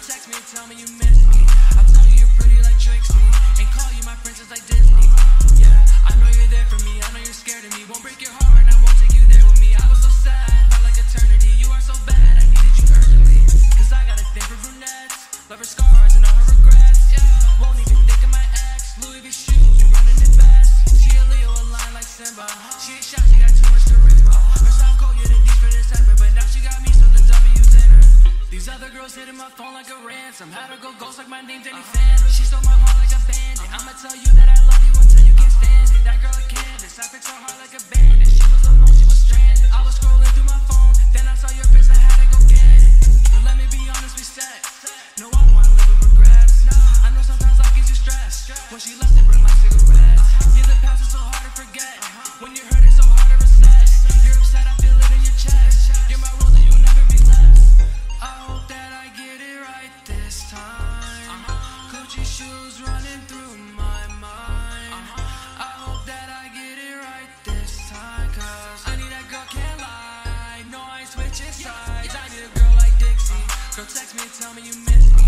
Text me and tell me you miss me. I tell you you're pretty like Dixie. And call you my princess like Disney. Yeah, I know you're there for me. I know you're scared of me. Won't break your heart and I won't take you there with me. I was so sad, felt like eternity. You are so bad, I needed you urgently. Cause I got a thing for brunettes. Love her scars and all her regrets. Yeah, won't even think of my ex. Louis V shoes, girls hitting my phone like a ransom. Had her go ghost like my name's Danny Phantom. She stole my heart like a bandit. I'ma tell you that I love you until you can't stand Girl, text me tell me you miss me.